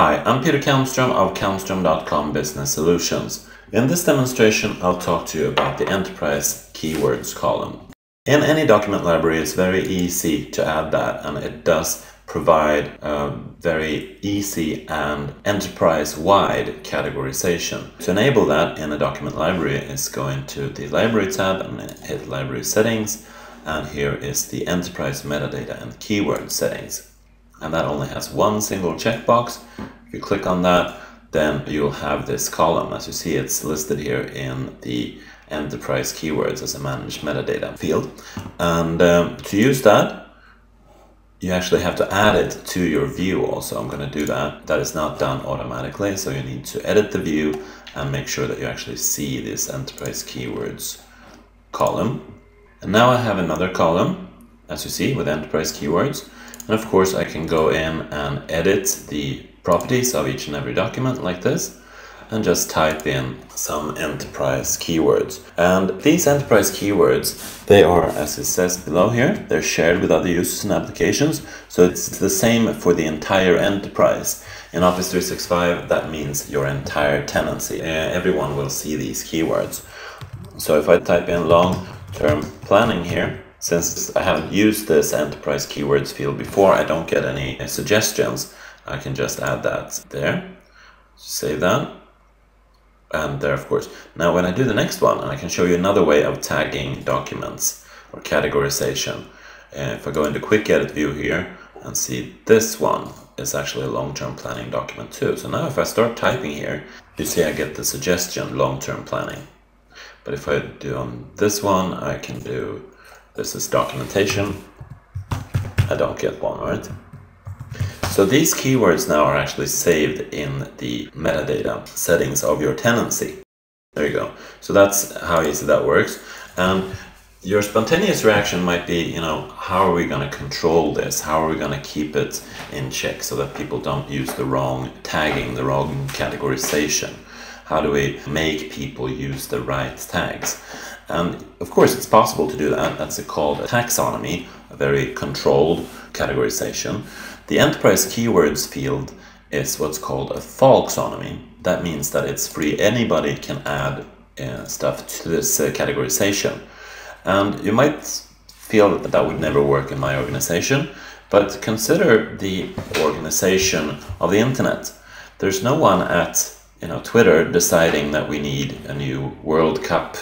Hi, I'm Peter Kalmström of Kalmström.com Business Solutions. In this demonstration, I'll talk to you about the Enterprise Keywords column. In any document library, it's very easy to add that, and it does provide a very easy and enterprise-wide categorization. To enable that in a document library is going to the Library tab and hit Library Settings, and here is the Enterprise Metadata and Keyword Settings and that only has one single checkbox. If you click on that, then you'll have this column. As you see, it's listed here in the enterprise keywords as a managed metadata field. And um, to use that, you actually have to add it to your view also. I'm going to do that. That is not done automatically, so you need to edit the view and make sure that you actually see this enterprise keywords column. And now I have another column, as you see, with enterprise keywords. And of course I can go in and edit the properties of each and every document like this and just type in some enterprise keywords. And these enterprise keywords, they are, as it says below here, they're shared with other users and applications. So it's the same for the entire enterprise. In Office 365, that means your entire tenancy. Uh, everyone will see these keywords. So if I type in long-term planning here, since I haven't used this enterprise keywords field before, I don't get any suggestions. I can just add that there, save that, and there of course. Now when I do the next one, I can show you another way of tagging documents or categorization. Uh, if I go into quick edit view here and see this one is actually a long-term planning document too. So now if I start typing here, you see I get the suggestion long-term planning. But if I do on this one, I can do this is documentation. I don't get one, right? So these keywords now are actually saved in the metadata settings of your tenancy. There you go. So that's how easy that works. And your spontaneous reaction might be, you know, how are we going to control this? How are we going to keep it in check so that people don't use the wrong tagging, the wrong categorization? How do we make people use the right tags? And of course, it's possible to do that. That's called a taxonomy, a very controlled categorization. The enterprise keywords field is what's called a folksonomy. That means that it's free. Anybody can add uh, stuff to this uh, categorization. And you might feel that that would never work in my organization, but consider the organization of the internet. There's no one at you know Twitter deciding that we need a new World Cup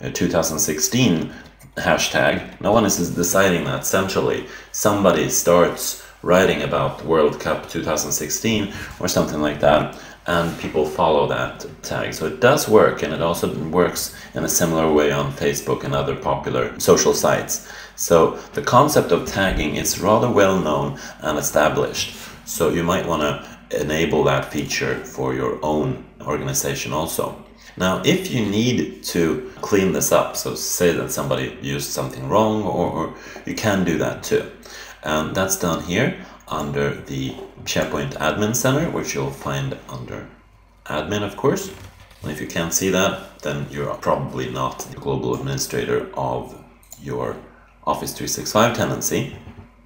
Uh, 2016 hashtag. No one is deciding that centrally. Somebody starts writing about World Cup 2016 or something like that and people follow that tag. So it does work and it also works in a similar way on Facebook and other popular social sites. So the concept of tagging is rather well known and established. So you might want to enable that feature for your own organization also. Now, if you need to clean this up, so say that somebody used something wrong, or, or you can do that too. And that's done here under the SharePoint Admin Center, which you'll find under Admin, of course. And if you can't see that, then you're probably not the global administrator of your Office 365 tenancy.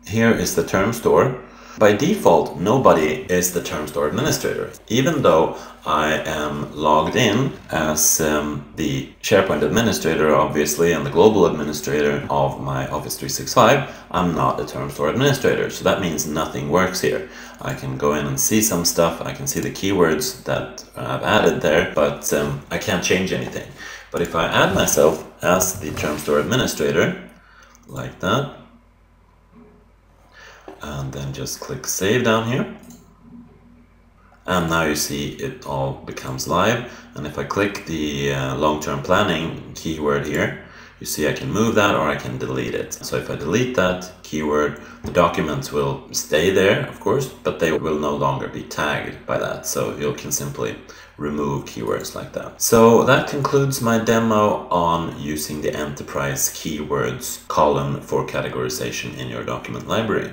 Here is the term store by default, nobody is the term store administrator, even though I am logged in as um, the SharePoint administrator, obviously, and the global administrator of my Office 365, I'm not a term store administrator, so that means nothing works here. I can go in and see some stuff, I can see the keywords that I've added there, but um, I can't change anything. But if I add myself as the term store administrator, like that, and then just click save down here. And now you see it all becomes live. And if I click the uh, long-term planning keyword here you see I can move that or I can delete it. So if I delete that keyword the documents will stay there of course but they will no longer be tagged by that. So you can simply remove keywords like that. So that concludes my demo on using the enterprise keywords column for categorization in your document library